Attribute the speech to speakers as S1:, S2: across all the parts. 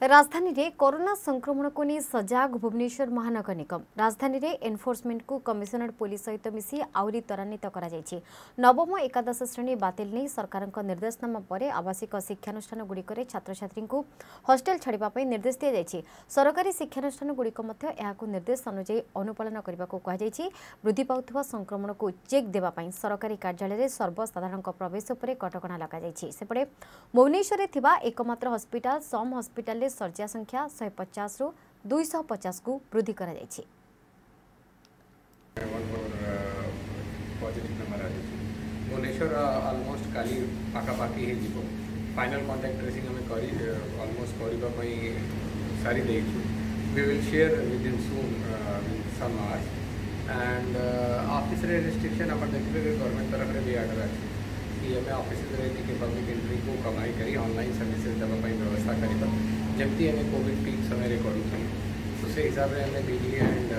S1: ରାଜଧାନୀରେ କରୋନା ସଂକ୍ରମଣକୁ ନେଇ ସଜାଗ ଭୁବନେଶ୍ୱର ମହାନଗର ନିଗମ ରାଜଧାନୀରେ ଏନ୍ଫୋର୍ସମେଣ୍ଟକୁ କମିଶନର ପୁଲିସ୍ ସହିତ ମିଶି ଆହୁରି ତ୍ୱରାନ୍ୱିତ କରାଯାଇଛି ନବମ ଏକାଦଶ ଶ୍ରେଣୀ ବାତିଲ ନେଇ ସରକାରଙ୍କ ନିର୍ଦ୍ଦେଶନାମା ପରେ ଆବାସିକ ଶିକ୍ଷାନୁଷ୍ଠାନଗୁଡ଼ିକରେ ଛାତ୍ରଛାତ୍ରୀଙ୍କୁ ହଷ୍ଟେଲ ଛାଡ଼ିବା ପାଇଁ ନିର୍ଦ୍ଦେଶ ଦିଆଯାଇଛି ସରକାରୀ ଶିକ୍ଷାନୁଷ୍ଠାନଗୁଡ଼ିକ ମଧ୍ୟ ଏହାକୁ ନିର୍ଦ୍ଦେଶ ଅନୁଯାୟୀ ଅନୁପାଳନ କରିବାକୁ କୁହାଯାଇଛି ବୃଦ୍ଧି ପାଉଥିବା ସଂକ୍ରମଣକୁ ଚେକ୍ ଦେବା ପାଇଁ ସରକାରୀ କାର୍ଯ୍ୟାଳୟରେ ସର୍ବସାଧାରଣଙ୍କ ପ୍ରବେଶ ଉପରେ କଟକଣା ଲଗାଯାଇଛି ସେପଟେ ଭୁବନେଶ୍ୱରରେ ଥିବା ଏକମାତ୍ର ହସ୍ପିଟାଲ ସମ୍ ହସ୍ପିଟାଲରେ ଶଯ୍ୟା ସଂଖ୍ୟା ଶହେ ପଚାଶରୁ ଦୁଇଶହ ପଚାଶକୁ ବୃଦ୍ଧି କରାଯାଇଛି
S2: ପଜିଟିଭ୍ ନମ୍ବର ଆସିଛି ଭୁବନେଶ୍ୱର ଅଲମୋଷ୍ଟ କାଲି ପାଖାପାଖି ହେଇଯିବ ଫାଇନାଲ୍ କଣ୍ଟାକ୍ଟ ଟ୍ରେସିଂ ଆମେ କରି ଅଲମୋଷ୍ଟ କରିବା ପାଇଁ ସାରି ଦେଇଛୁ we will share within soon some hours and office रे रिस्ट्रिक्शन अपन देखिए गवर्नमेंट तरफ रे भी आर्डर अछि कि हमें ऑफिस रे कि पब्लिक एंट्री को कमाई करी ऑनलाइन सर्विसेज देवा जब भी हमें कोविड पीक समय રેકોર્ડ થયું તો સે હિસાબે અમે બીજી એન્ડ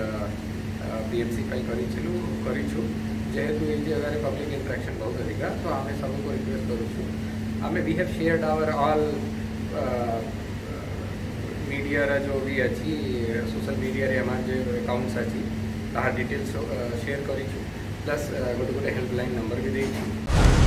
S2: બીએમસી પાઈ કરી છું કરીશું જેહેતુ એ જે અગર પબ્લિક ઇન્ટરેક્શન બહુ કરીગા તો અમે સૌને રિક્વેસ્ટ કરું છું અમે we have shared our all media રા જો ભી અચી સોશિયલ મીડિયા રે અમાર જે એકાઉન્ટ્સ અચી તાર ડિટેલ્સ શેર કરી છું પ્લસ ગોટે ગોટે હેલ્પલાઇન નંબર ભી દેઈ છું